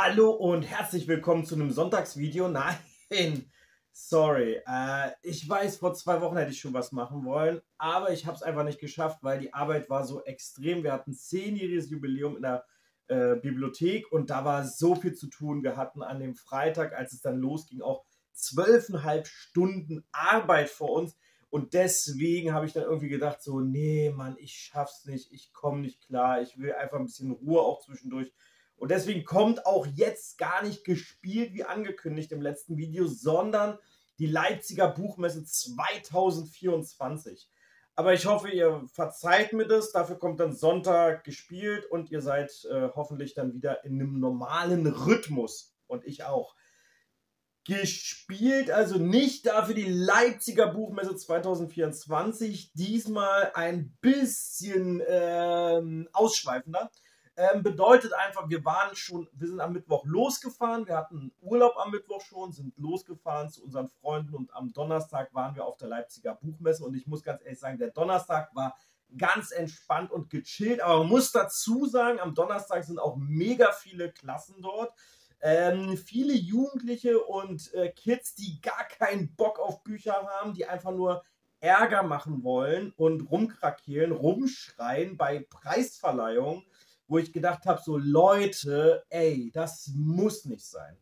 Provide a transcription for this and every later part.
Hallo und herzlich willkommen zu einem Sonntagsvideo. Nein, sorry. Äh, ich weiß, vor zwei Wochen hätte ich schon was machen wollen, aber ich habe es einfach nicht geschafft, weil die Arbeit war so extrem. Wir hatten zehnjähriges Jubiläum in der äh, Bibliothek und da war so viel zu tun. Wir hatten an dem Freitag, als es dann losging, auch zwölfeinhalb Stunden Arbeit vor uns. Und deswegen habe ich dann irgendwie gedacht, so, nee, Mann, ich schaff's nicht, ich komme nicht klar, ich will einfach ein bisschen Ruhe auch zwischendurch. Und deswegen kommt auch jetzt gar nicht gespielt wie angekündigt im letzten Video, sondern die Leipziger Buchmesse 2024. Aber ich hoffe, ihr verzeiht mir das. Dafür kommt dann Sonntag gespielt und ihr seid äh, hoffentlich dann wieder in einem normalen Rhythmus. Und ich auch. Gespielt, also nicht dafür die Leipziger Buchmesse 2024. Diesmal ein bisschen ähm, ausschweifender. Ähm, bedeutet einfach, wir waren schon, wir sind am Mittwoch losgefahren, wir hatten Urlaub am Mittwoch schon, sind losgefahren zu unseren Freunden und am Donnerstag waren wir auf der Leipziger Buchmesse und ich muss ganz ehrlich sagen, der Donnerstag war ganz entspannt und gechillt, aber man muss dazu sagen, am Donnerstag sind auch mega viele Klassen dort. Ähm, viele Jugendliche und äh, Kids, die gar keinen Bock auf Bücher haben, die einfach nur Ärger machen wollen und rumkrakeelen, rumschreien bei Preisverleihungen wo ich gedacht habe, so Leute, ey, das muss nicht sein.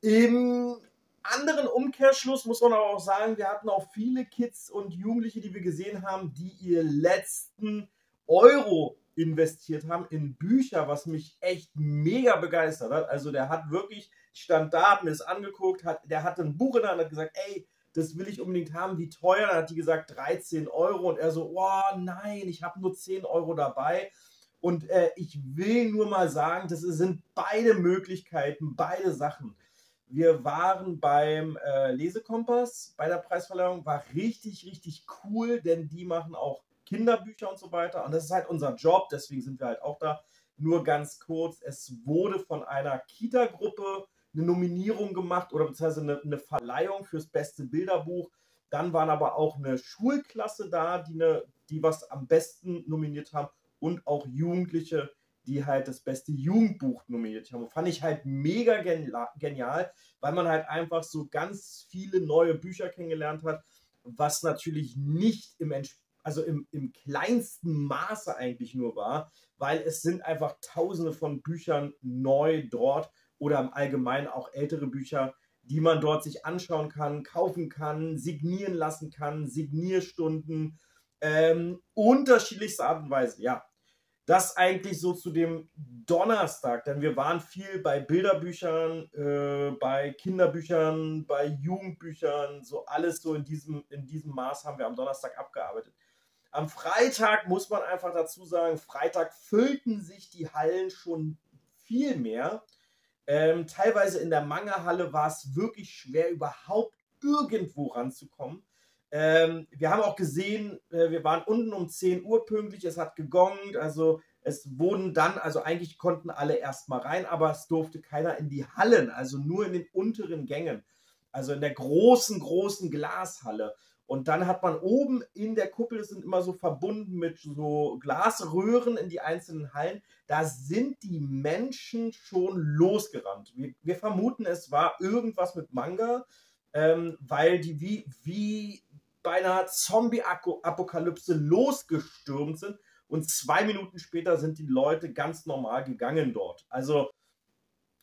Im anderen Umkehrschluss muss man aber auch sagen, wir hatten auch viele Kids und Jugendliche, die wir gesehen haben, die ihr letzten Euro investiert haben in Bücher, was mich echt mega begeistert hat. Also der hat wirklich, stand da, hat mir das angeguckt, hat, der hatte ein Buch in der Hand und hat gesagt, ey, das will ich unbedingt haben, wie teuer? Dann hat die gesagt 13 Euro und er so, oh nein, ich habe nur 10 Euro dabei. Und äh, ich will nur mal sagen, das sind beide Möglichkeiten, beide Sachen. Wir waren beim äh, Lesekompass bei der Preisverleihung, war richtig, richtig cool, denn die machen auch Kinderbücher und so weiter. Und das ist halt unser Job, deswegen sind wir halt auch da. Nur ganz kurz, es wurde von einer Kita-Gruppe eine Nominierung gemacht oder beziehungsweise eine, eine Verleihung fürs beste Bilderbuch. Dann waren aber auch eine Schulklasse da, die, eine, die was am besten nominiert haben und auch Jugendliche, die halt das beste Jugendbuch nominiert haben. Fand ich halt mega genial, weil man halt einfach so ganz viele neue Bücher kennengelernt hat, was natürlich nicht im, also im, im kleinsten Maße eigentlich nur war, weil es sind einfach tausende von Büchern neu dort oder im Allgemeinen auch ältere Bücher, die man dort sich anschauen kann, kaufen kann, signieren lassen kann, Signierstunden, ähm, unterschiedlichste Art und Weise. Ja, das eigentlich so zu dem Donnerstag, denn wir waren viel bei Bilderbüchern, äh, bei Kinderbüchern, bei Jugendbüchern, so alles so in diesem, in diesem Maß haben wir am Donnerstag abgearbeitet. Am Freitag muss man einfach dazu sagen, Freitag füllten sich die Hallen schon viel mehr. Ähm, teilweise in der Mangerhalle war es wirklich schwer, überhaupt irgendwo ranzukommen. Ähm, wir haben auch gesehen, äh, wir waren unten um 10 Uhr pünktlich, es hat gegongt, also es wurden dann, also eigentlich konnten alle erstmal rein, aber es durfte keiner in die Hallen, also nur in den unteren Gängen, also in der großen, großen Glashalle. Und dann hat man oben in der Kuppel, das sind immer so verbunden mit so Glasröhren in die einzelnen Hallen, da sind die Menschen schon losgerannt. Wir, wir vermuten, es war irgendwas mit Manga, ähm, weil die wie, wie bei einer Zombie-Apokalypse losgestürmt sind und zwei Minuten später sind die Leute ganz normal gegangen dort. Also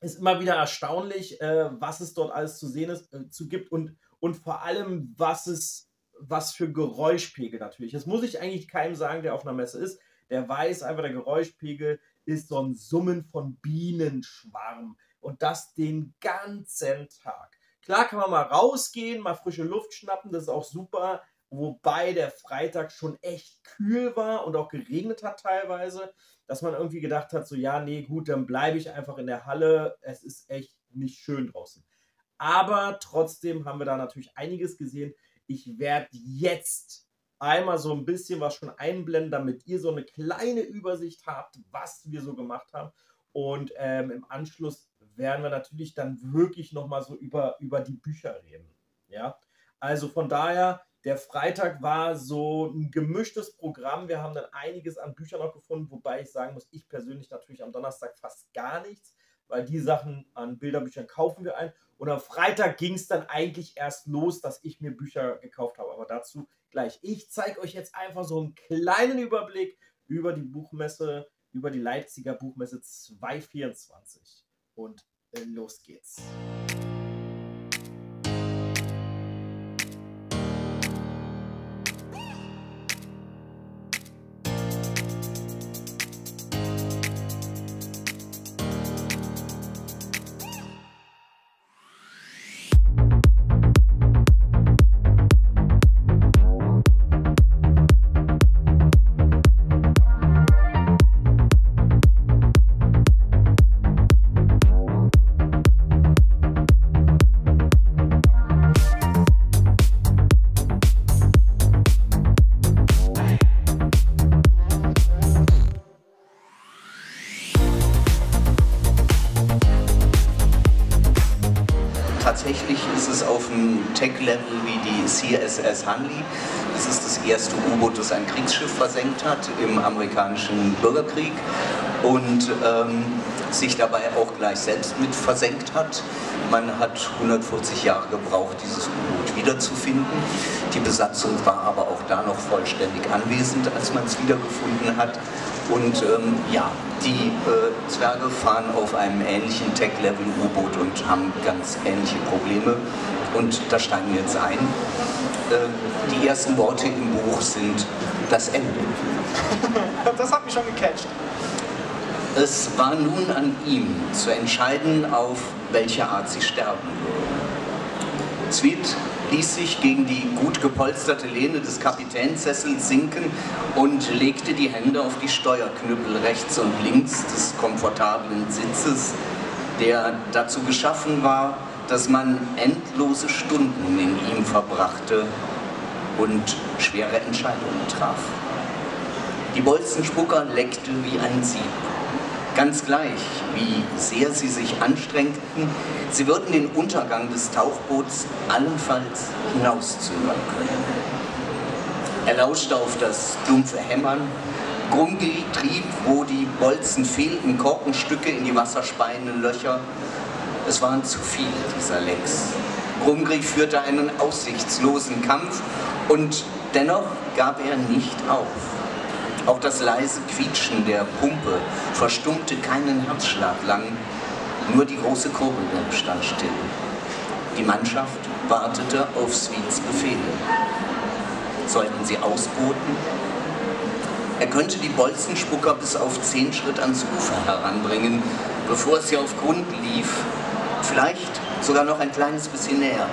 ist immer wieder erstaunlich, äh, was es dort alles zu sehen ist, äh, zu gibt und, und vor allem, was es, was für Geräuschpegel natürlich. Das muss ich eigentlich keinem sagen, der auf einer Messe ist. Der weiß einfach, der Geräuschpegel ist so ein Summen von Bienenschwarm und das den ganzen Tag. Klar kann man mal rausgehen, mal frische Luft schnappen, das ist auch super. Wobei der Freitag schon echt kühl war und auch geregnet hat teilweise, dass man irgendwie gedacht hat, so ja, nee, gut, dann bleibe ich einfach in der Halle. Es ist echt nicht schön draußen. Aber trotzdem haben wir da natürlich einiges gesehen. Ich werde jetzt einmal so ein bisschen was schon einblenden, damit ihr so eine kleine Übersicht habt, was wir so gemacht haben. Und ähm, im Anschluss werden wir natürlich dann wirklich nochmal so über, über die Bücher reden. Ja, also von daher, der Freitag war so ein gemischtes Programm. Wir haben dann einiges an Büchern noch gefunden, wobei ich sagen muss, ich persönlich natürlich am Donnerstag fast gar nichts, weil die Sachen an Bilderbüchern kaufen wir ein. Und am Freitag ging es dann eigentlich erst los, dass ich mir Bücher gekauft habe. Aber dazu gleich. Ich zeige euch jetzt einfach so einen kleinen Überblick über die Buchmesse, über die Leipziger Buchmesse 224. Und äh, los geht's. Hanley. Das ist das erste U-Boot, das ein Kriegsschiff versenkt hat im amerikanischen Bürgerkrieg und ähm, sich dabei auch gleich selbst mit versenkt hat. Man hat 140 Jahre gebraucht, dieses U-Boot wiederzufinden. Die Besatzung war aber auch da noch vollständig anwesend, als man es wiedergefunden hat. Und ähm, ja, die äh, Zwerge fahren auf einem ähnlichen Tech-Level U-Boot und haben ganz ähnliche Probleme. Und da steigen wir jetzt ein. Äh, die ersten Worte im Buch sind das Ende. das hat mich schon gecatcht. Es war nun an ihm zu entscheiden, auf welche Art sie sterben würden. Zwiet ließ sich gegen die gut gepolsterte Lehne des Kapitänssessels sinken und legte die Hände auf die Steuerknüppel rechts und links des komfortablen Sitzes, der dazu geschaffen war, dass man endlose Stunden in ihm verbrachte und schwere Entscheidungen traf. Die Bolzenspucker leckte wie ein Sieb. Ganz gleich, wie sehr sie sich anstrengten, sie würden den Untergang des Tauchboots allenfalls hinauszögern können. Er lauschte auf das dumpfe Hämmern, Grumgi trieb, wo die Bolzen fehlten, Korkenstücke in die wasserspeienden Löcher. Es waren zu viele dieser Lecks. Grumgri führte einen aussichtslosen Kampf und dennoch gab er nicht auf. Auch das leise Quietschen der Pumpe verstummte keinen Herzschlag lang, nur die große Kurbel stand still. Die Mannschaft wartete auf Sweets Befehle. Sollten sie ausboten? Er könnte die Bolzenspucker bis auf zehn Schritt ans Ufer heranbringen, bevor es sie auf Grund lief. Vielleicht sogar noch ein kleines bisschen näher.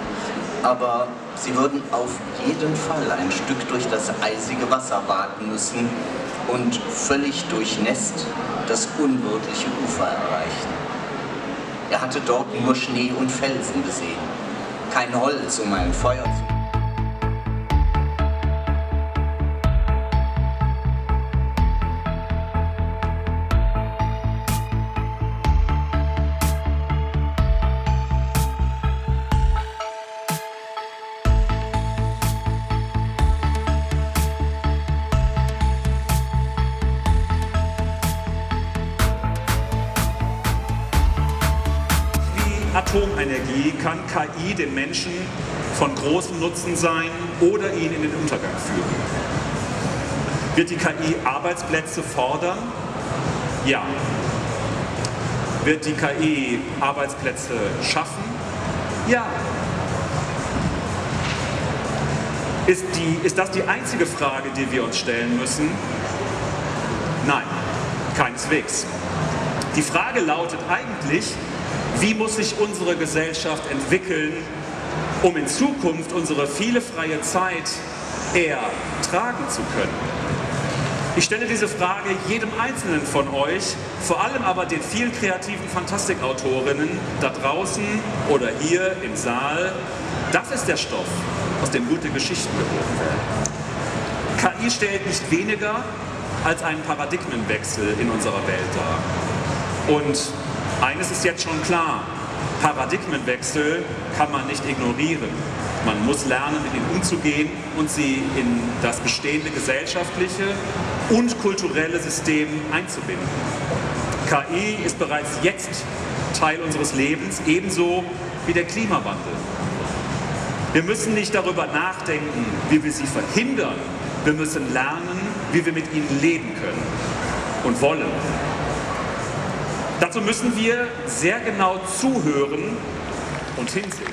Aber sie würden auf jeden Fall ein Stück durch das eisige Wasser waten müssen, und völlig durchnässt das unwirtliche Ufer erreichen. Er hatte dort nur Schnee und Felsen gesehen, kein Holz, um ein Feuer zu Atomenergie Dem Menschen von großem Nutzen sein oder ihn in den Untergang führen. Wird die KI Arbeitsplätze fordern? Ja. Wird die KI Arbeitsplätze schaffen? Ja. Ist, die, ist das die einzige Frage, die wir uns stellen müssen? Nein, keineswegs. Die Frage lautet eigentlich, wie muss sich unsere Gesellschaft entwickeln, um in Zukunft unsere viele freie Zeit eher tragen zu können? Ich stelle diese Frage jedem Einzelnen von euch, vor allem aber den vielen kreativen Fantastikautorinnen da draußen oder hier im Saal. Das ist der Stoff, aus dem gute Geschichten geboren werden. KI stellt nicht weniger als einen Paradigmenwechsel in unserer Welt dar. Und eines ist jetzt schon klar, Paradigmenwechsel kann man nicht ignorieren. Man muss lernen, mit ihnen umzugehen und sie in das bestehende gesellschaftliche und kulturelle System einzubinden. KI ist bereits jetzt Teil unseres Lebens, ebenso wie der Klimawandel. Wir müssen nicht darüber nachdenken, wie wir sie verhindern. Wir müssen lernen, wie wir mit ihnen leben können und wollen. Dazu müssen wir sehr genau zuhören und hinsehen.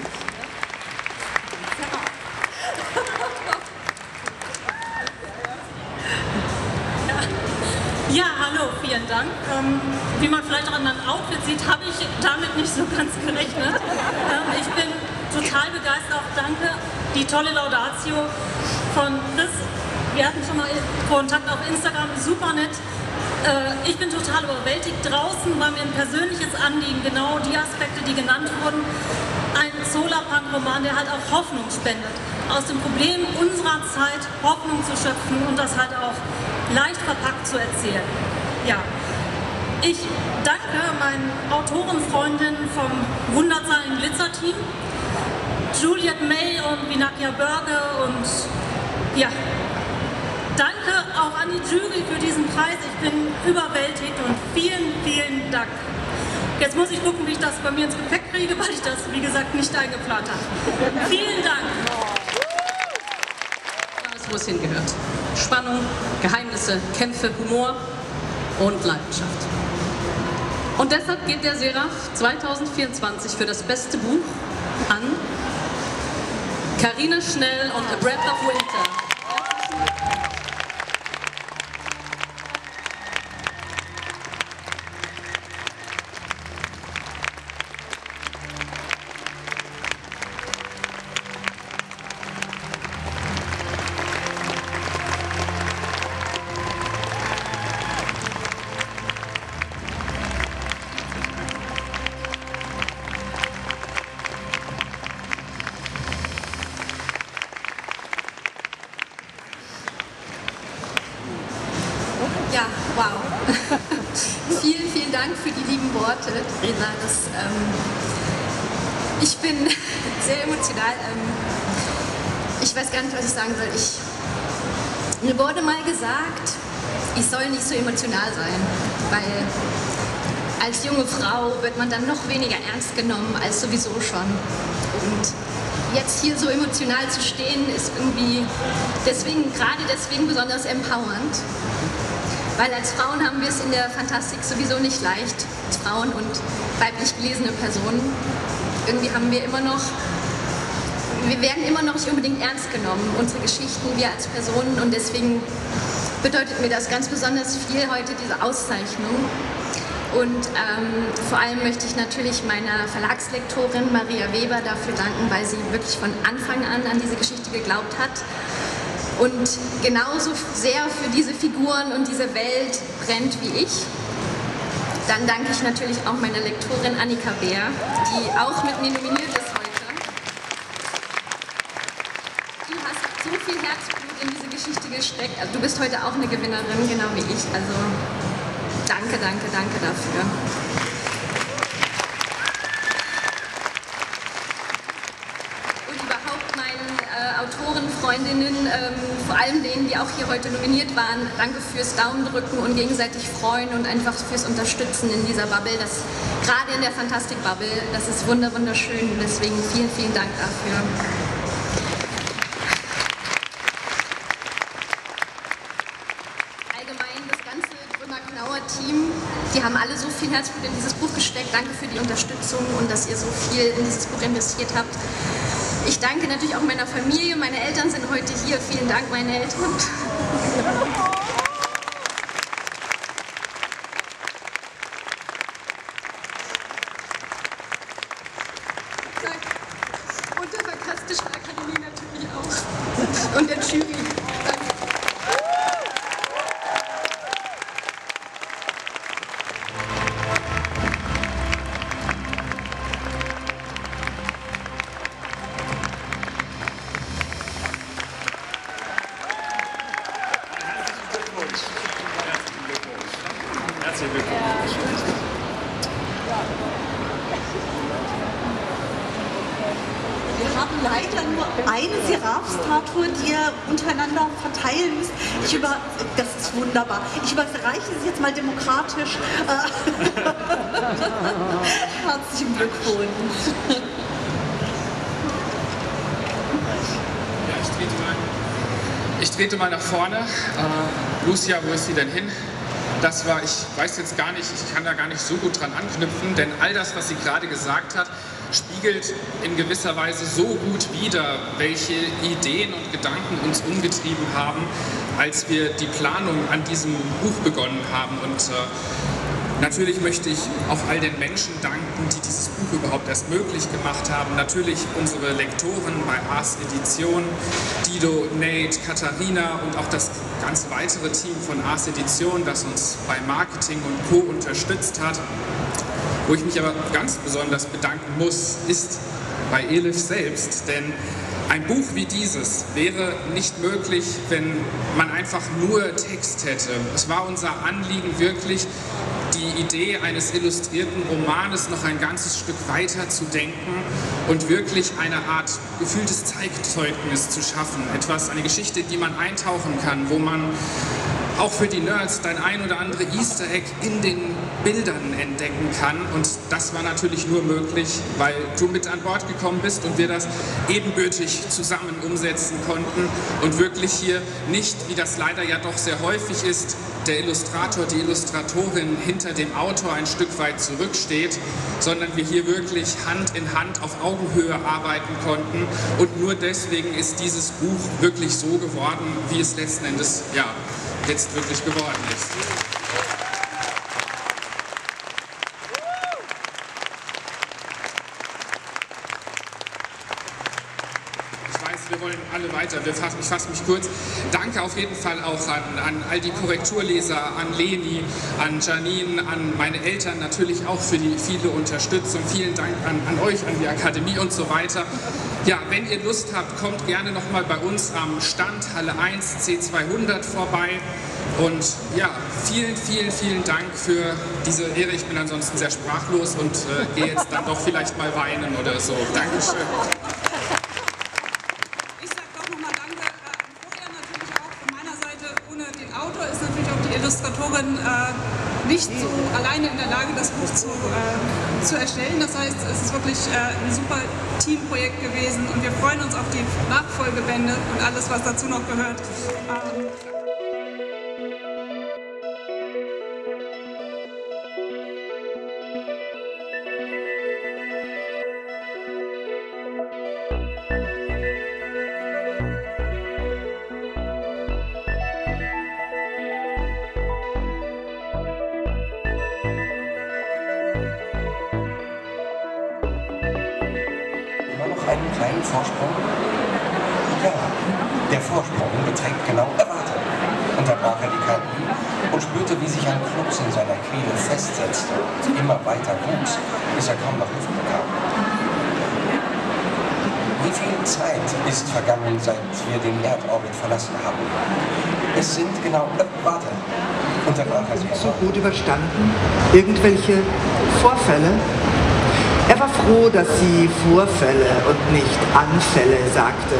Ja, hallo, vielen Dank. Ähm, wie man vielleicht auch an meinem Outfit sieht, habe ich damit nicht so ganz gerechnet. Ähm, ich bin total begeistert, auch danke. Die tolle Laudatio von Chris. Wir hatten schon mal Kontakt auf Instagram, super nett. Äh, ich bin total überwältigt. Draußen war mir ein persönliches Anliegen, genau die Aspekte, die genannt wurden. Ein Solarpunk-Roman, der halt auch Hoffnung spendet. Aus dem Problem unserer Zeit Hoffnung zu schöpfen und das halt auch leicht verpackt zu erzählen. Ja. Ich danke meinen Autorenfreundinnen vom 100 Zeilen Glitzer Team, Juliet May und Vinakia Berge und ja, an die Jury für diesen Preis. Ich bin überwältigt und vielen, vielen Dank. Jetzt muss ich gucken, wie ich das bei mir ins Gepäck kriege, weil ich das, wie gesagt, nicht eingeplant habe. Vielen Dank. wo es hingehört. Spannung, Geheimnisse, Kämpfe, Humor und Leidenschaft. Und deshalb geht der Seraph 2024 für das beste Buch an Carina Schnell und A Breath of Winter. So emotional sein, weil als junge Frau wird man dann noch weniger ernst genommen als sowieso schon. Und jetzt hier so emotional zu stehen, ist irgendwie deswegen, gerade deswegen besonders empowernd. Weil als Frauen haben wir es in der Fantastik sowieso nicht leicht, als Frauen und weiblich gelesene Personen. Irgendwie haben wir immer noch, wir werden immer noch nicht unbedingt ernst genommen, unsere Geschichten, wir als Personen und deswegen bedeutet mir das ganz besonders viel heute, diese Auszeichnung. Und ähm, vor allem möchte ich natürlich meiner Verlagslektorin Maria Weber dafür danken, weil sie wirklich von Anfang an an diese Geschichte geglaubt hat und genauso sehr für diese Figuren und diese Welt brennt wie ich. Dann danke ich natürlich auch meiner Lektorin Annika Bär, die auch mit mir nominiert ist heute. Du hast so viel Herzblut in diese Geschichte gesteckt. Also du bist heute auch eine Gewinnerin, genau wie ich. Also danke, danke, danke dafür. und überhaupt meinen äh, Autoren, Freundinnen, ähm, vor allem denen, die auch hier heute nominiert waren, danke fürs Daumendrücken und gegenseitig freuen und einfach fürs Unterstützen in dieser Bubble. Das, gerade in der Fantastik-Bubble, das ist wunder wunderschön. Deswegen vielen, vielen Dank dafür. Allgemein das ganze Brünner-Knauer Team, die haben alle so viel Herzblut in dieses Buch gesteckt. Danke für die Unterstützung und dass ihr so viel in dieses Buch investiert habt. Ich danke natürlich auch meiner Familie. Meine Eltern sind heute hier. Vielen Dank, meine Eltern. Und der Sarkastischen Akademie natürlich auch. Und der Jury. Lucia, wo ist sie denn hin? Das war, ich weiß jetzt gar nicht, ich kann da gar nicht so gut dran anknüpfen, denn all das, was sie gerade gesagt hat, spiegelt in gewisser Weise so gut wider, welche Ideen und Gedanken uns umgetrieben haben, als wir die Planung an diesem Buch begonnen haben. Und äh, Natürlich möchte ich auch all den Menschen danken, die dieses Buch überhaupt erst möglich gemacht haben. Natürlich unsere Lektoren bei Ars Edition, Dido, Nate, Katharina und auch das ganze weitere Team von Ars Edition, das uns bei Marketing und Co. unterstützt hat. Wo ich mich aber ganz besonders bedanken muss, ist bei Elif selbst, denn ein Buch wie dieses wäre nicht möglich, wenn man einfach nur Text hätte. Es war unser Anliegen wirklich, die Idee eines illustrierten Romanes noch ein ganzes Stück weiter zu denken und wirklich eine Art gefühltes Zeitzeugnis zu schaffen. Etwas, eine Geschichte, in die man eintauchen kann, wo man auch für die Nerds dein ein oder andere Easter Egg in den Bildern entdecken kann. Und das war natürlich nur möglich, weil du mit an Bord gekommen bist und wir das ebenbürtig zusammen umsetzen konnten und wirklich hier nicht, wie das leider ja doch sehr häufig ist, der Illustrator, die Illustratorin hinter dem Autor ein Stück weit zurücksteht, sondern wir hier wirklich Hand in Hand auf Augenhöhe arbeiten konnten. Und nur deswegen ist dieses Buch wirklich so geworden, wie es letzten Endes ja, jetzt wirklich geworden ist. wir wollen alle weiter. Ich fasse mich kurz. Danke auf jeden Fall auch an, an all die Korrekturleser, an Leni, an Janine, an meine Eltern natürlich auch für die viele Unterstützung. Vielen Dank an, an euch, an die Akademie und so weiter. Ja, wenn ihr Lust habt, kommt gerne nochmal bei uns am Stand Halle 1 C200 vorbei. Und ja, vielen, vielen, vielen Dank für diese Ehre. Ich bin ansonsten sehr sprachlos und äh, gehe jetzt dann doch vielleicht mal weinen oder so. Dankeschön. Vorsprung? Ja, der Vorsprung beträgt genau erwartet. Unterbrach er die KI und spürte, wie sich ein Klops in seiner Kehle festsetzte und immer weiter wuchs, bis er kaum noch Luft bekam. Wie viel Zeit ist vergangen, seit wir den Erdorbit verlassen haben? Es sind genau... Äh, warte. Unterbrach er sie so gut überstanden? Irgendwelche Vorfälle? Er war froh, dass sie Vorfälle und nicht Anfälle sagte.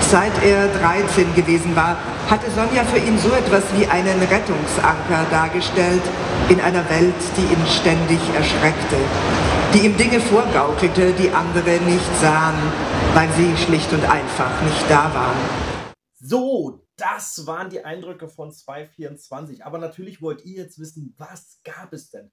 Seit er 13 gewesen war, hatte Sonja für ihn so etwas wie einen Rettungsanker dargestellt in einer Welt, die ihn ständig erschreckte, die ihm Dinge vorgaukelte, die andere nicht sahen, weil sie schlicht und einfach nicht da waren. So, das waren die Eindrücke von 224. Aber natürlich wollt ihr jetzt wissen, was gab es denn?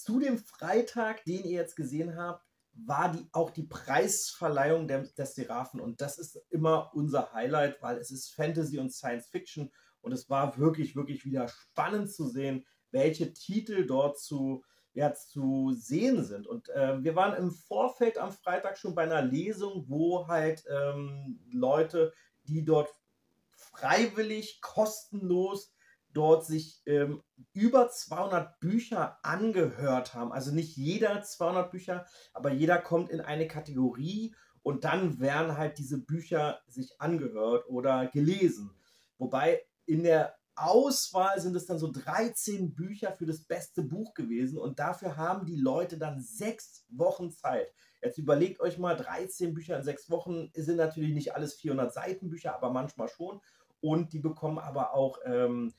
Zu dem Freitag, den ihr jetzt gesehen habt, war die, auch die Preisverleihung der, des Seraphen. Und das ist immer unser Highlight, weil es ist Fantasy und Science Fiction. Und es war wirklich, wirklich wieder spannend zu sehen, welche Titel dort zu, ja, zu sehen sind. Und äh, wir waren im Vorfeld am Freitag schon bei einer Lesung, wo halt ähm, Leute, die dort freiwillig, kostenlos dort sich ähm, über 200 Bücher angehört haben. Also nicht jeder 200 Bücher, aber jeder kommt in eine Kategorie und dann werden halt diese Bücher sich angehört oder gelesen. Wobei in der Auswahl sind es dann so 13 Bücher für das beste Buch gewesen und dafür haben die Leute dann sechs Wochen Zeit. Jetzt überlegt euch mal, 13 Bücher in sechs Wochen sind natürlich nicht alles 400 Seiten Bücher, aber manchmal schon. Und die bekommen aber auch ähm,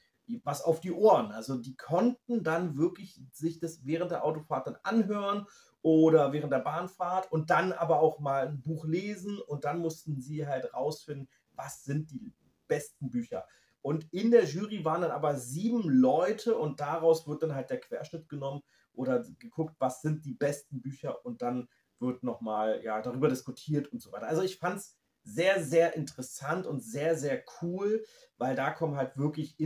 was auf die Ohren. Also die konnten dann wirklich sich das während der Autofahrt dann anhören oder während der Bahnfahrt und dann aber auch mal ein Buch lesen und dann mussten sie halt rausfinden, was sind die besten Bücher. Und in der Jury waren dann aber sieben Leute und daraus wird dann halt der Querschnitt genommen oder geguckt, was sind die besten Bücher und dann wird nochmal ja, darüber diskutiert und so weiter. Also ich fand es sehr, sehr interessant und sehr, sehr cool, weil da kommen halt wirklich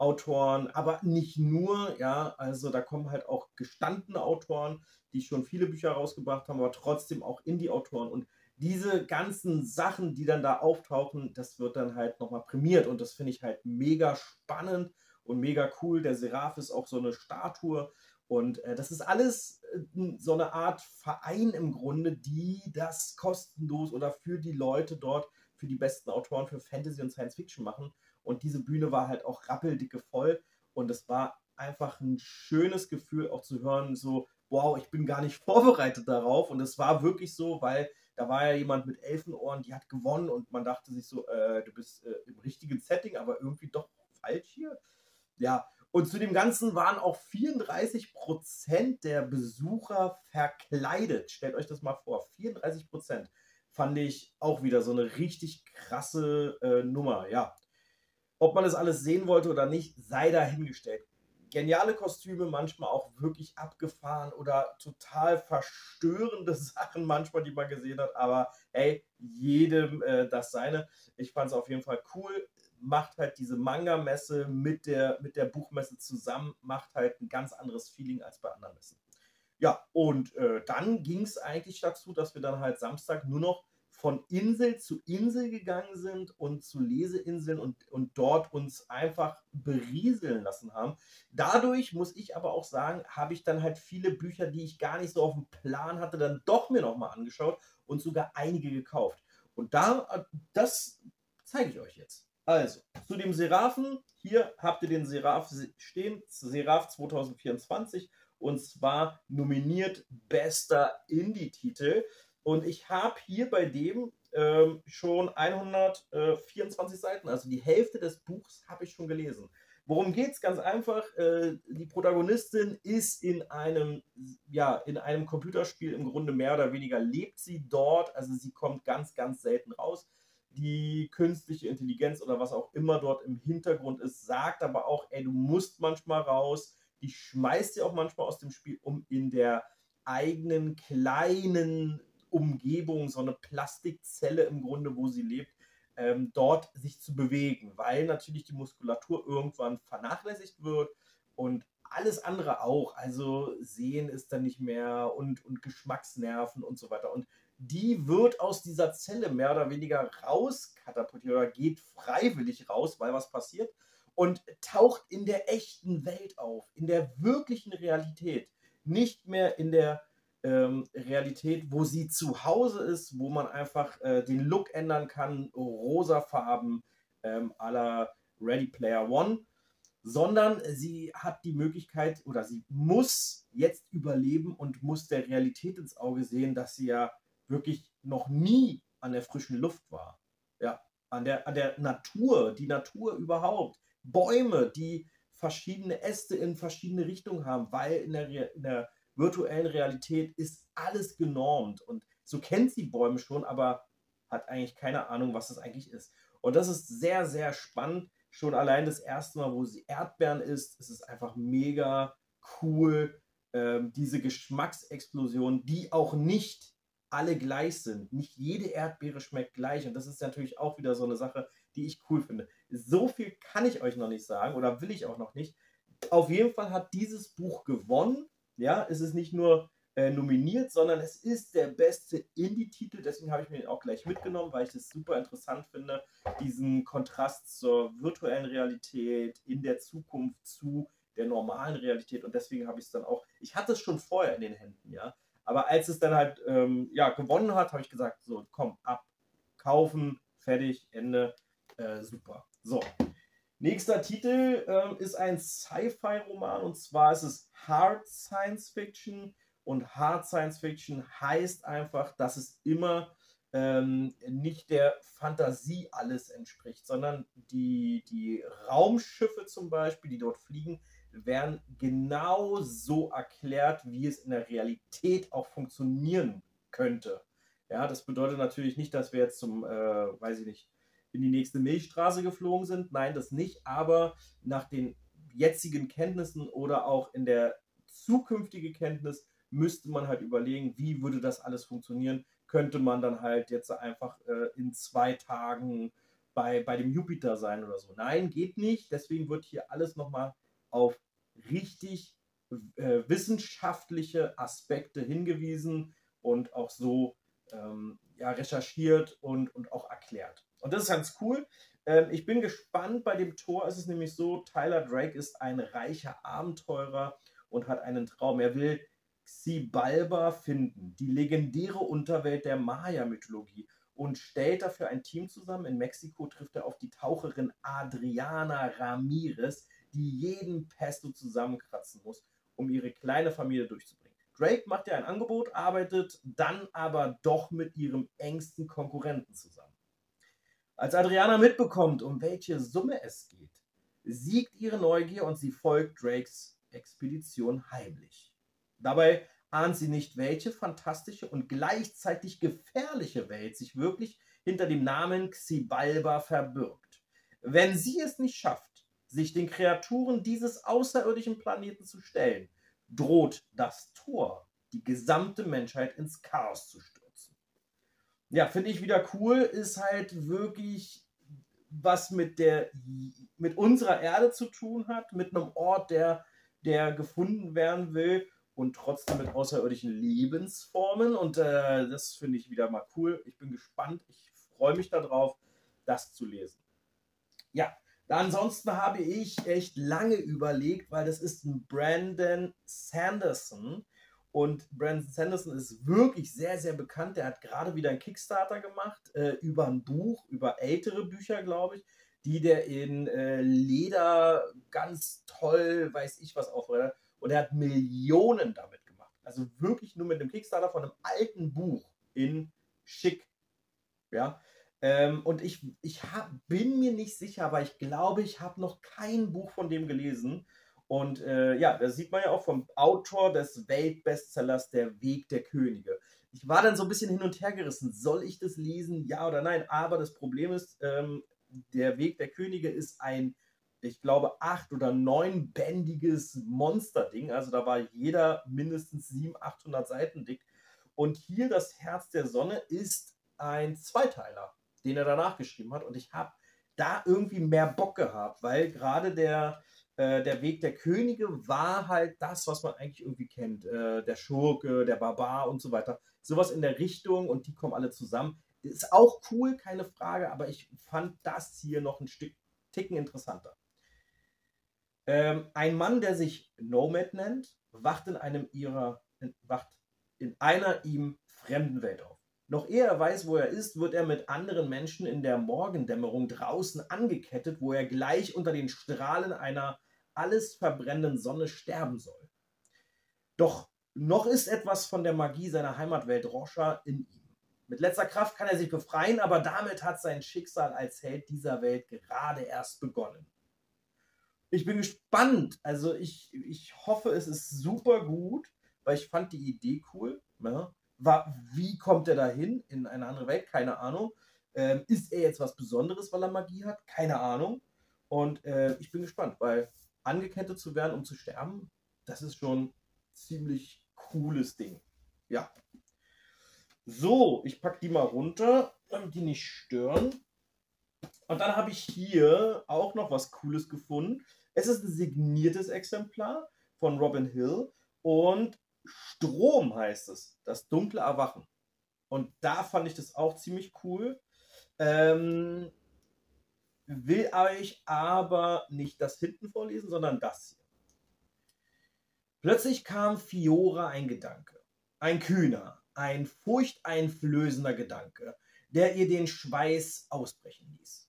Indie-Autoren, aber nicht nur, ja, also da kommen halt auch gestandene Autoren, die schon viele Bücher rausgebracht haben, aber trotzdem auch Indie-Autoren und diese ganzen Sachen, die dann da auftauchen, das wird dann halt nochmal prämiert und das finde ich halt mega spannend und mega cool. Der Seraph ist auch so eine Statue und äh, das ist alles äh, so eine Art Verein im Grunde, die das kostenlos oder für die Leute dort, für die besten Autoren für Fantasy und Science Fiction machen. Und diese Bühne war halt auch rappeldicke voll. Und es war einfach ein schönes Gefühl, auch zu hören, so, wow, ich bin gar nicht vorbereitet darauf. Und es war wirklich so, weil da war ja jemand mit Elfenohren, die hat gewonnen und man dachte sich so, äh, du bist äh, im richtigen Setting, aber irgendwie doch falsch hier. Ja, und zu dem Ganzen waren auch 34% der Besucher verkleidet. Stellt euch das mal vor, 34% Fand ich auch wieder so eine richtig krasse äh, Nummer. Ja, ob man das alles sehen wollte oder nicht, sei dahingestellt. Geniale Kostüme, manchmal auch wirklich abgefahren oder total verstörende Sachen, manchmal, die man gesehen hat. Aber hey, jedem äh, das seine. Ich fand es auf jeden Fall cool macht halt diese Manga-Messe mit der, mit der Buchmesse zusammen, macht halt ein ganz anderes Feeling als bei anderen Messen. Ja, und äh, dann ging es eigentlich dazu, dass wir dann halt Samstag nur noch von Insel zu Insel gegangen sind und zu Leseinseln und, und dort uns einfach berieseln lassen haben. Dadurch muss ich aber auch sagen, habe ich dann halt viele Bücher, die ich gar nicht so auf dem Plan hatte, dann doch mir nochmal angeschaut und sogar einige gekauft. Und da, das zeige ich euch jetzt. Also, zu dem Seraphen. Hier habt ihr den Seraph stehen, Seraph 2024 und zwar nominiert bester Indie-Titel. Und ich habe hier bei dem ähm, schon 124 Seiten, also die Hälfte des Buchs habe ich schon gelesen. Worum geht es? Ganz einfach, äh, die Protagonistin ist in einem, ja, in einem Computerspiel im Grunde mehr oder weniger lebt sie dort, also sie kommt ganz, ganz selten raus die künstliche Intelligenz oder was auch immer dort im Hintergrund ist, sagt aber auch, ey, du musst manchmal raus. Die schmeißt sie auch manchmal aus dem Spiel, um in der eigenen kleinen Umgebung, so eine Plastikzelle im Grunde, wo sie lebt, ähm, dort sich zu bewegen, weil natürlich die Muskulatur irgendwann vernachlässigt wird und alles andere auch. Also Sehen ist dann nicht mehr und, und Geschmacksnerven und so weiter. Und die wird aus dieser Zelle mehr oder weniger rauskatapultiert oder geht freiwillig raus, weil was passiert und taucht in der echten Welt auf, in der wirklichen Realität, nicht mehr in der ähm, Realität, wo sie zu Hause ist, wo man einfach äh, den Look ändern kann, rosafarben ähm, à la Ready Player One, sondern sie hat die Möglichkeit oder sie muss jetzt überleben und muss der Realität ins Auge sehen, dass sie ja wirklich noch nie an der frischen Luft war. Ja, an der, an der Natur, die Natur überhaupt. Bäume, die verschiedene Äste in verschiedene Richtungen haben, weil in der, in der virtuellen Realität ist alles genormt. Und so kennt sie Bäume schon, aber hat eigentlich keine Ahnung, was das eigentlich ist. Und das ist sehr, sehr spannend. Schon allein das erste Mal, wo sie Erdbeeren isst, ist es einfach mega cool. Ähm, diese Geschmacksexplosion, die auch nicht alle gleich sind. Nicht jede Erdbeere schmeckt gleich und das ist natürlich auch wieder so eine Sache, die ich cool finde. So viel kann ich euch noch nicht sagen oder will ich auch noch nicht. Auf jeden Fall hat dieses Buch gewonnen. Ja, es ist nicht nur äh, nominiert, sondern es ist der beste Indie-Titel. Deswegen habe ich mir auch gleich mitgenommen, weil ich das super interessant finde, diesen Kontrast zur virtuellen Realität in der Zukunft zu der normalen Realität. Und deswegen habe ich es dann auch, ich hatte es schon vorher in den Händen, ja. Aber als es dann halt ähm, ja, gewonnen hat, habe ich gesagt, so, komm, ab, kaufen, fertig, Ende, äh, super. So, Nächster Titel ähm, ist ein Sci-Fi-Roman und zwar ist es Hard Science Fiction. Und Hard Science Fiction heißt einfach, dass es immer ähm, nicht der Fantasie alles entspricht, sondern die, die Raumschiffe zum Beispiel, die dort fliegen, werden genau so erklärt, wie es in der Realität auch funktionieren könnte. Ja, das bedeutet natürlich nicht, dass wir jetzt zum, äh, weiß ich nicht, in die nächste Milchstraße geflogen sind. Nein, das nicht. Aber nach den jetzigen Kenntnissen oder auch in der zukünftigen Kenntnis müsste man halt überlegen, wie würde das alles funktionieren. Könnte man dann halt jetzt einfach äh, in zwei Tagen bei, bei dem Jupiter sein oder so. Nein, geht nicht. Deswegen wird hier alles nochmal auf richtig äh, wissenschaftliche Aspekte hingewiesen und auch so ähm, ja, recherchiert und, und auch erklärt. Und das ist ganz cool. Ähm, ich bin gespannt. Bei dem Tor ist es nämlich so, Tyler Drake ist ein reicher Abenteurer und hat einen Traum. Er will Xibalba finden, die legendäre Unterwelt der Maya-Mythologie und stellt dafür ein Team zusammen. In Mexiko trifft er auf die Taucherin Adriana Ramirez, die jeden Pesto zusammenkratzen muss, um ihre kleine Familie durchzubringen. Drake macht ihr ein Angebot, arbeitet dann aber doch mit ihrem engsten Konkurrenten zusammen. Als Adriana mitbekommt, um welche Summe es geht, siegt ihre Neugier und sie folgt Drakes Expedition heimlich. Dabei ahnt sie nicht, welche fantastische und gleichzeitig gefährliche Welt sich wirklich hinter dem Namen Xibalba verbirgt. Wenn sie es nicht schafft, sich den Kreaturen dieses außerirdischen Planeten zu stellen, droht das Tor, die gesamte Menschheit ins Chaos zu stürzen ja, finde ich wieder cool, ist halt wirklich was mit der mit unserer Erde zu tun hat, mit einem Ort, der, der gefunden werden will und trotzdem mit außerirdischen Lebensformen. Und äh, das finde ich wieder mal cool. Ich bin gespannt. Ich freue mich darauf, das zu lesen. Ja, ansonsten habe ich echt lange überlegt, weil das ist ein Brandon Sanderson. Und Brandon Sanderson ist wirklich sehr, sehr bekannt. Der hat gerade wieder einen Kickstarter gemacht äh, über ein Buch, über ältere Bücher, glaube ich, die der in äh, Leder ganz toll, weiß ich was, aufbereitet. Und er hat Millionen damit gemacht. Also wirklich nur mit dem Kickstarter von einem alten Buch in Schick. Ja. Ähm, und ich, ich hab, bin mir nicht sicher, aber ich glaube, ich habe noch kein Buch von dem gelesen. Und äh, ja, da sieht man ja auch vom Autor des Weltbestsellers Der Weg der Könige. Ich war dann so ein bisschen hin und her gerissen. Soll ich das lesen? Ja oder nein? Aber das Problem ist, ähm, Der Weg der Könige ist ein, ich glaube, acht- oder neunbändiges Monsterding. Also da war jeder mindestens 700, 800 Seiten dick. Und hier das Herz der Sonne ist ein Zweiteiler, den er danach geschrieben hat. Und ich habe da irgendwie mehr Bock gehabt, weil gerade der äh, der Weg der Könige war halt das, was man eigentlich irgendwie kennt. Äh, der Schurke, der Barbar und so weiter. Sowas in der Richtung und die kommen alle zusammen. Ist auch cool, keine Frage, aber ich fand das hier noch ein Stück Ticken interessanter. Ähm, ein Mann, der sich Nomad nennt, wacht in einem ihrer, in, wacht in einer ihm fremden Welt auf. Noch ehe er weiß, wo er ist, wird er mit anderen Menschen in der Morgendämmerung draußen angekettet, wo er gleich unter den Strahlen einer alles verbrennenden Sonne sterben soll. Doch noch ist etwas von der Magie seiner Heimatwelt Roscha in ihm. Mit letzter Kraft kann er sich befreien, aber damit hat sein Schicksal als Held dieser Welt gerade erst begonnen. Ich bin gespannt. Also ich, ich hoffe, es ist super gut, weil ich fand die Idee cool. Ja. Ne? War, wie kommt er dahin in eine andere Welt? Keine Ahnung. Ähm, ist er jetzt was Besonderes, weil er Magie hat? Keine Ahnung. Und äh, ich bin gespannt, weil angekettet zu werden, um zu sterben, das ist schon ziemlich cooles Ding. Ja. So, ich packe die mal runter, damit die nicht stören. Und dann habe ich hier auch noch was Cooles gefunden. Es ist ein signiertes Exemplar von Robin Hill und Strom heißt es, das dunkle Erwachen. Und da fand ich das auch ziemlich cool. Ähm, will euch aber nicht das hinten vorlesen, sondern das hier. Plötzlich kam Fiora ein Gedanke, ein kühner, ein furchteinflößender Gedanke, der ihr den Schweiß ausbrechen ließ.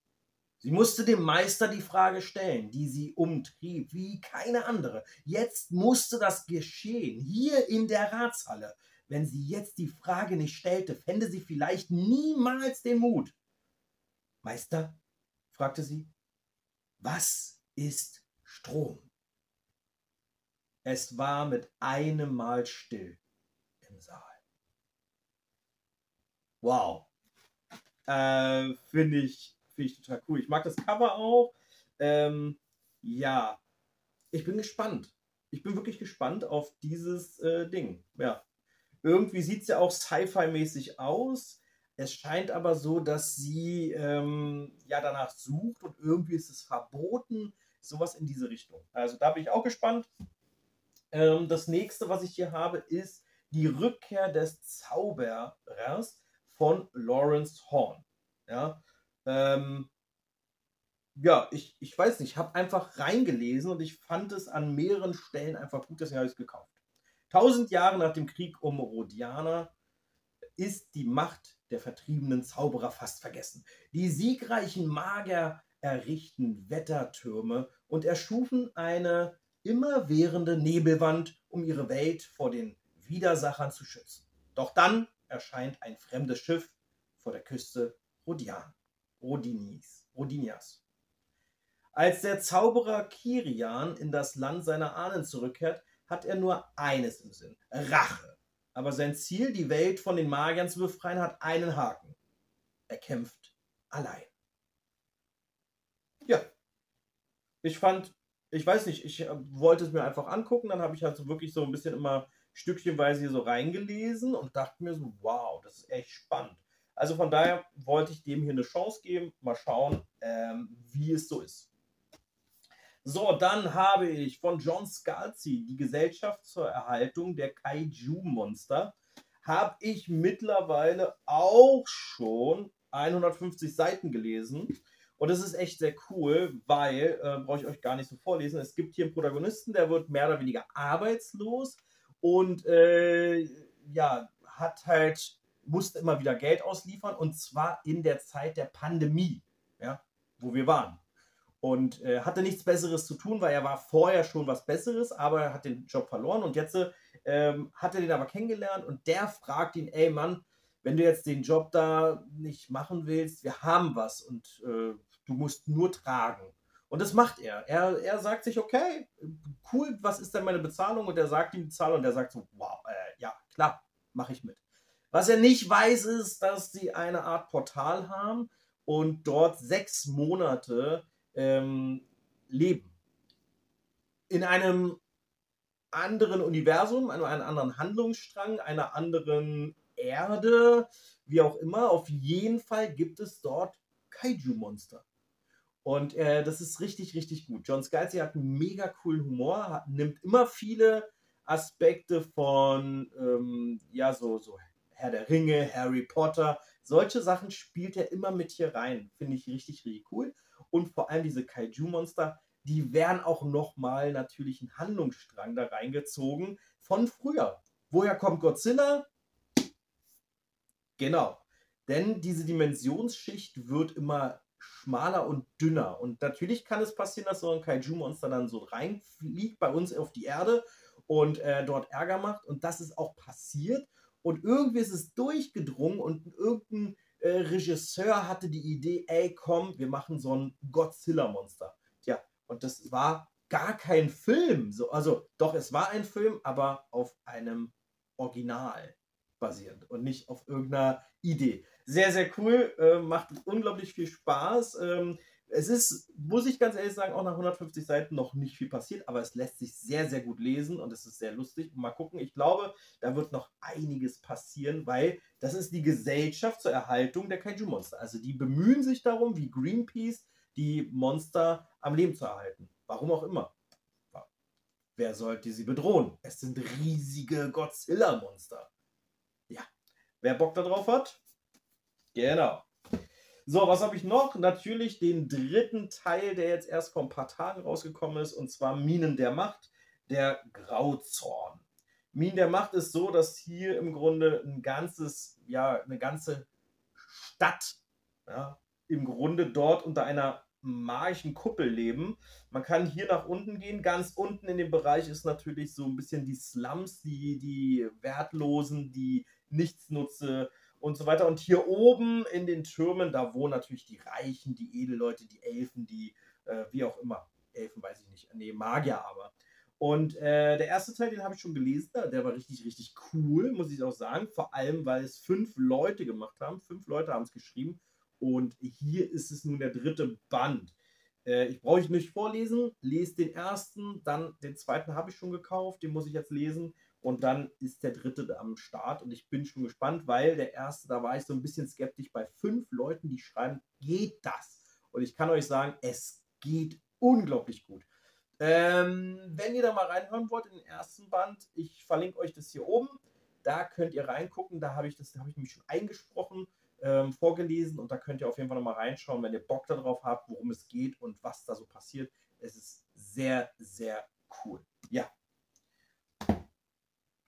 Sie musste dem Meister die Frage stellen, die sie umtrieb, wie keine andere. Jetzt musste das geschehen, hier in der Ratshalle. Wenn sie jetzt die Frage nicht stellte, fände sie vielleicht niemals den Mut. Meister, fragte sie, was ist Strom? Es war mit einem Mal still im Saal. Wow. Äh, Finde ich, find ich total cool. Ich mag das Cover auch. Ähm, ja, ich bin gespannt. Ich bin wirklich gespannt auf dieses äh, Ding. Ja. Irgendwie sieht es ja auch Sci-Fi-mäßig aus. Es scheint aber so, dass sie ähm, ja danach sucht und irgendwie ist es verboten. Sowas in diese Richtung. Also da bin ich auch gespannt. Ähm, das nächste, was ich hier habe, ist die Rückkehr des Zauberers von Lawrence Horn. Ja, ähm, ja ich, ich weiß nicht, ich habe einfach reingelesen und ich fand es an mehreren Stellen einfach gut, habe ich es gekauft. Tausend Jahre nach dem Krieg um Rodiana ist die Macht der vertriebenen Zauberer fast vergessen. Die siegreichen Magier errichten Wettertürme und erschufen eine immerwährende Nebelwand, um ihre Welt vor den Widersachern zu schützen. Doch dann erscheint ein fremdes Schiff vor der Küste Rodian, Rodinis, Rodinias. Als der Zauberer Kirian in das Land seiner Ahnen zurückkehrt, hat er nur eines im Sinn: Rache. Aber sein Ziel, die Welt von den Magiern zu befreien, hat einen Haken. Er kämpft allein. Ja. Ich fand ich weiß nicht, ich äh, wollte es mir einfach angucken, dann habe ich halt so wirklich so ein bisschen immer stückchenweise hier so reingelesen und dachte mir so, wow, das ist echt spannend. Also von daher wollte ich dem hier eine Chance geben, mal schauen, ähm, wie es so ist. So, dann habe ich von John Scalzi die Gesellschaft zur Erhaltung der Kaiju-Monster. Habe ich mittlerweile auch schon 150 Seiten gelesen. Und das ist echt sehr cool, weil, äh, brauche ich euch gar nicht so vorlesen, es gibt hier einen Protagonisten, der wird mehr oder weniger arbeitslos und äh, ja, hat halt, musste immer wieder Geld ausliefern und zwar in der Zeit der Pandemie, ja, wo wir waren. Und äh, hatte nichts Besseres zu tun, weil er war vorher schon was Besseres, aber er hat den Job verloren und jetzt ähm, hat er den aber kennengelernt und der fragt ihn, ey Mann, wenn du jetzt den Job da nicht machen willst, wir haben was und äh, Du musst nur tragen. Und das macht er. er. Er sagt sich, okay, cool, was ist denn meine Bezahlung? Und er sagt ihm die Zahl und er sagt so, wow, äh, ja, klar, mache ich mit. Was er nicht weiß, ist, dass sie eine Art Portal haben und dort sechs Monate ähm, leben. In einem anderen Universum, einem anderen Handlungsstrang, einer anderen Erde, wie auch immer. Auf jeden Fall gibt es dort Kaiju-Monster. Und äh, das ist richtig, richtig gut. John Scalzi hat einen mega coolen Humor, hat, nimmt immer viele Aspekte von, ähm, ja, so, so Herr der Ringe, Harry Potter, solche Sachen spielt er immer mit hier rein. Finde ich richtig, richtig cool. Und vor allem diese Kaiju-Monster, die werden auch nochmal natürlich einen Handlungsstrang da reingezogen von früher. Woher kommt Godzilla? Genau. Denn diese Dimensionsschicht wird immer schmaler und dünner. Und natürlich kann es passieren, dass so ein Kaiju-Monster dann so reinfliegt bei uns auf die Erde und äh, dort Ärger macht. Und das ist auch passiert. Und irgendwie ist es durchgedrungen und irgendein äh, Regisseur hatte die Idee, ey, komm, wir machen so ein Godzilla-Monster. Ja, und das war gar kein Film. So, also, doch, es war ein Film, aber auf einem Original basierend und nicht auf irgendeiner Idee. Sehr, sehr cool, äh, macht unglaublich viel Spaß. Ähm, es ist, muss ich ganz ehrlich sagen, auch nach 150 Seiten noch nicht viel passiert, aber es lässt sich sehr, sehr gut lesen und es ist sehr lustig. Mal gucken, ich glaube, da wird noch einiges passieren, weil das ist die Gesellschaft zur Erhaltung der Kaiju-Monster. Also die bemühen sich darum, wie Greenpeace, die Monster am Leben zu erhalten. Warum auch immer. Wer sollte sie bedrohen? Es sind riesige Godzilla-Monster. Ja, wer Bock darauf hat, Genau. So, was habe ich noch? Natürlich den dritten Teil, der jetzt erst vor ein paar Tagen rausgekommen ist, und zwar Minen der Macht, der Grauzorn. Minen der Macht ist so, dass hier im Grunde ein ganzes, ja, eine ganze Stadt, ja, im Grunde dort unter einer magischen Kuppel leben. Man kann hier nach unten gehen. Ganz unten in dem Bereich ist natürlich so ein bisschen die Slums, die, die Wertlosen, die Nichtsnutze und so weiter. Und hier oben in den Türmen, da wohnen natürlich die Reichen, die Edelleute, die Elfen, die äh, wie auch immer. Elfen weiß ich nicht. Nee, Magier aber. Und äh, der erste Teil, den habe ich schon gelesen, der war richtig, richtig cool, muss ich auch sagen. Vor allem, weil es fünf Leute gemacht haben. Fünf Leute haben es geschrieben. Und hier ist es nun der dritte Band. Äh, ich brauche ich nicht vorlesen. Lest den ersten, dann den zweiten habe ich schon gekauft, den muss ich jetzt lesen. Und dann ist der dritte am Start. Und ich bin schon gespannt, weil der erste, da war ich so ein bisschen skeptisch bei fünf Leuten, die schreiben, geht das? Und ich kann euch sagen, es geht unglaublich gut. Ähm, wenn ihr da mal reinhören wollt in den ersten Band, ich verlinke euch das hier oben. Da könnt ihr reingucken. Da habe ich das, da habe ich nämlich schon eingesprochen, ähm, vorgelesen und da könnt ihr auf jeden Fall nochmal reinschauen, wenn ihr Bock darauf habt, worum es geht und was da so passiert. Es ist sehr, sehr cool. Ja.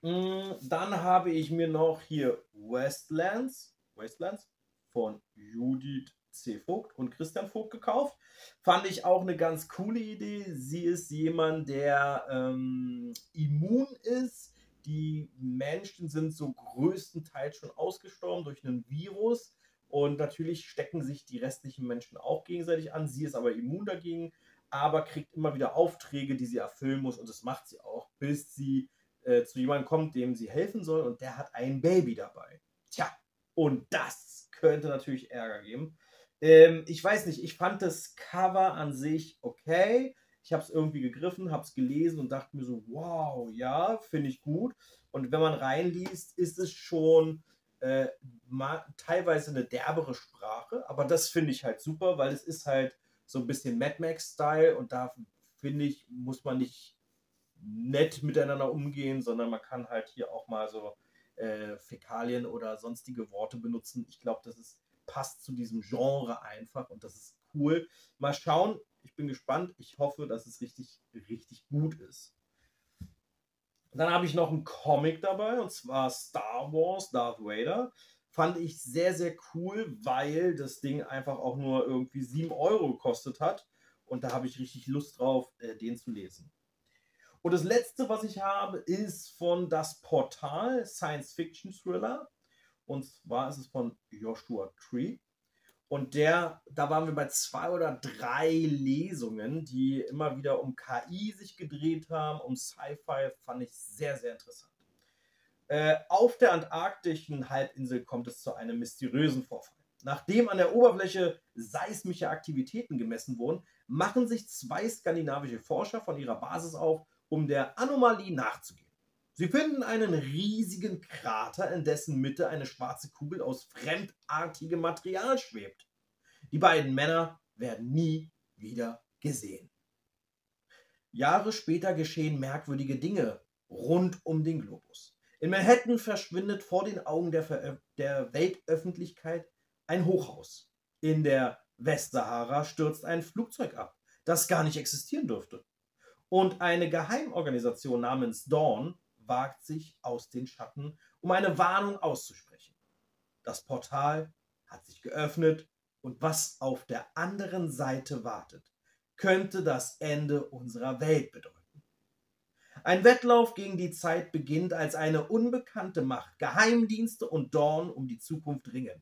Mm, dann habe ich mir noch hier Westlands, Westlands von Judith C. Vogt und Christian Vogt gekauft. Fand ich auch eine ganz coole Idee. Sie ist jemand, der ähm, immun ist. Die Menschen sind so größtenteils schon ausgestorben durch einen Virus. Und natürlich stecken sich die restlichen Menschen auch gegenseitig an. Sie ist aber immun dagegen, aber kriegt immer wieder Aufträge, die sie erfüllen muss. Und das macht sie auch, bis sie äh, zu jemandem kommt, dem sie helfen soll. Und der hat ein Baby dabei. Tja, und das könnte natürlich Ärger geben. Ähm, ich weiß nicht, ich fand das Cover an sich okay. Ich habe es irgendwie gegriffen, habe es gelesen und dachte mir so, wow, ja, finde ich gut. Und wenn man reinliest, ist es schon äh, teilweise eine derbere Sprache, aber das finde ich halt super, weil es ist halt so ein bisschen Mad Max-Style und da finde ich, muss man nicht nett miteinander umgehen, sondern man kann halt hier auch mal so äh, Fäkalien oder sonstige Worte benutzen. Ich glaube, das ist passt zu diesem Genre einfach und das ist cool. Mal schauen, ich bin gespannt. Ich hoffe, dass es richtig, richtig gut ist. Dann habe ich noch einen Comic dabei und zwar Star Wars Darth Vader. Fand ich sehr, sehr cool, weil das Ding einfach auch nur irgendwie 7 Euro gekostet hat. Und da habe ich richtig Lust drauf, äh, den zu lesen. Und das letzte, was ich habe, ist von Das Portal Science Fiction Thriller. Und zwar ist es von Joshua Tree. Und der, da waren wir bei zwei oder drei Lesungen, die immer wieder um KI sich gedreht haben, um Sci-Fi, fand ich sehr, sehr interessant. Äh, auf der antarktischen Halbinsel kommt es zu einem mysteriösen Vorfall. Nachdem an der Oberfläche seismische Aktivitäten gemessen wurden, machen sich zwei skandinavische Forscher von ihrer Basis auf, um der Anomalie nachzugehen. Sie finden einen riesigen Krater, in dessen Mitte eine schwarze Kugel aus fremdartigem Material schwebt. Die beiden Männer werden nie wieder gesehen. Jahre später geschehen merkwürdige Dinge rund um den Globus. In Manhattan verschwindet vor den Augen der, der Weltöffentlichkeit ein Hochhaus. In der Westsahara stürzt ein Flugzeug ab, das gar nicht existieren dürfte. Und eine Geheimorganisation namens Dawn wagt sich aus den Schatten, um eine Warnung auszusprechen. Das Portal hat sich geöffnet und was auf der anderen Seite wartet, könnte das Ende unserer Welt bedeuten. Ein Wettlauf gegen die Zeit beginnt, als eine unbekannte Macht, Geheimdienste und Dorn um die Zukunft ringen.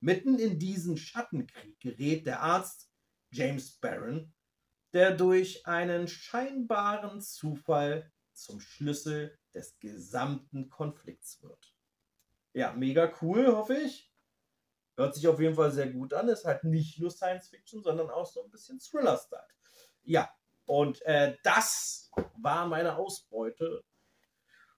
Mitten in diesen Schattenkrieg gerät der Arzt James Barron, der durch einen scheinbaren Zufall zum Schlüssel des gesamten Konflikts wird. Ja, mega cool, hoffe ich. Hört sich auf jeden Fall sehr gut an. Ist halt nicht nur Science Fiction, sondern auch so ein bisschen Thriller-Style. Ja, und äh, das war meine Ausbeute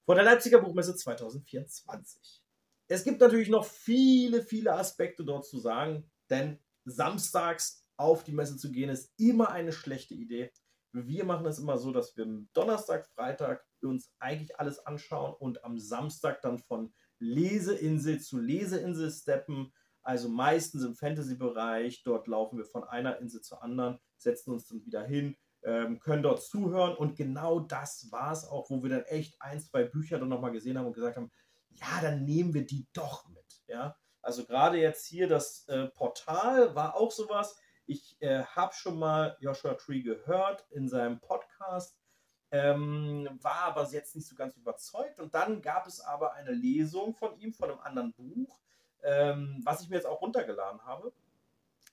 von der Leipziger Buchmesse 2024. Es gibt natürlich noch viele, viele Aspekte dort zu sagen, denn samstags auf die Messe zu gehen ist immer eine schlechte Idee. Wir machen es immer so, dass wir Donnerstag, Freitag uns eigentlich alles anschauen und am Samstag dann von Leseinsel zu Leseinsel steppen. Also meistens im Fantasy-Bereich. Dort laufen wir von einer Insel zur anderen, setzen uns dann wieder hin, ähm, können dort zuhören. Und genau das war es auch, wo wir dann echt ein, zwei Bücher dann nochmal gesehen haben und gesagt haben, ja, dann nehmen wir die doch mit. Ja, also gerade jetzt hier das äh, Portal war auch sowas Ich äh, habe schon mal Joshua Tree gehört in seinem Podcast, ähm, war aber jetzt nicht so ganz überzeugt. Und dann gab es aber eine Lesung von ihm, von einem anderen Buch, ähm, was ich mir jetzt auch runtergeladen habe,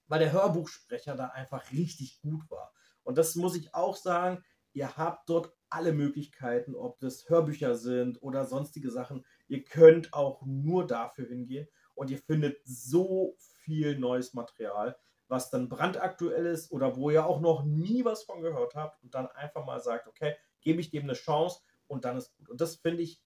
weil der Hörbuchsprecher da einfach richtig gut war. Und das muss ich auch sagen, ihr habt dort alle Möglichkeiten, ob das Hörbücher sind oder sonstige Sachen. Ihr könnt auch nur dafür hingehen und ihr findet so viel neues Material, was dann brandaktuell ist oder wo ihr auch noch nie was von gehört habt und dann einfach mal sagt, okay, gebe ich dem eine Chance und dann ist gut. Und das finde ich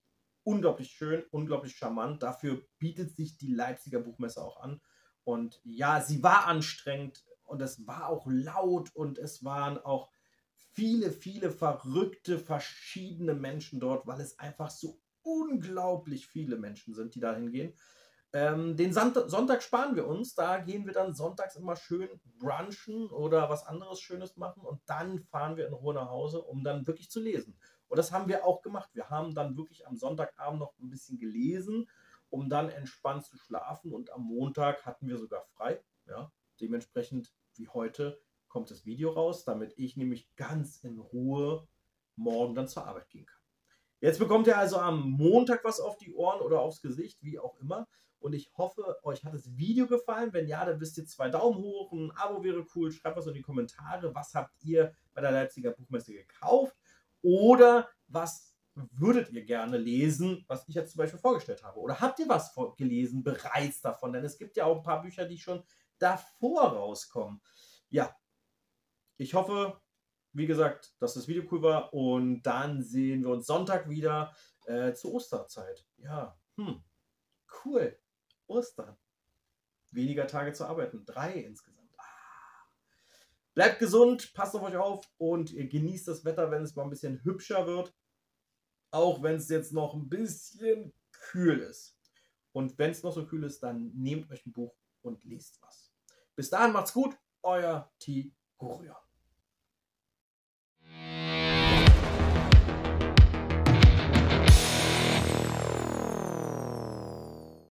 unglaublich schön, unglaublich charmant. Dafür bietet sich die Leipziger Buchmesse auch an. Und ja, sie war anstrengend und es war auch laut und es waren auch viele, viele verrückte, verschiedene Menschen dort, weil es einfach so unglaublich viele Menschen sind, die da hingehen. Ähm, den Sonntag sparen wir uns. Da gehen wir dann sonntags immer schön brunchen oder was anderes Schönes machen und dann fahren wir in Ruhe nach Hause, um dann wirklich zu lesen. Und das haben wir auch gemacht. Wir haben dann wirklich am Sonntagabend noch ein bisschen gelesen um dann entspannt zu schlafen. Und am Montag hatten wir sogar frei. Ja, dementsprechend wie heute kommt das Video raus, damit ich nämlich ganz in Ruhe morgen dann zur Arbeit gehen kann. Jetzt bekommt ihr also am Montag was auf die Ohren oder aufs Gesicht, wie auch immer. Und ich hoffe, euch hat das Video gefallen. Wenn ja, dann wisst ihr zwei Daumen hoch, ein Abo wäre cool. Schreibt was in die Kommentare. Was habt ihr bei der Leipziger Buchmesse gekauft? Oder was würdet ihr gerne lesen, was ich jetzt zum Beispiel vorgestellt habe? Oder habt ihr was gelesen bereits davon? Denn es gibt ja auch ein paar Bücher, die schon davor rauskommen. Ja, ich hoffe, wie gesagt, dass das Video cool war und dann sehen wir uns Sonntag wieder äh, zur Osterzeit. Ja, hm, cool. Ostern. Weniger Tage zu arbeiten. Drei insgesamt. Ah. Bleibt gesund, passt auf euch auf und genießt das Wetter, wenn es mal ein bisschen hübscher wird. Auch wenn es jetzt noch ein bisschen kühl ist. Und wenn es noch so kühl ist, dann nehmt euch ein Buch und lest was. Bis dahin macht's gut, euer T. Gurion.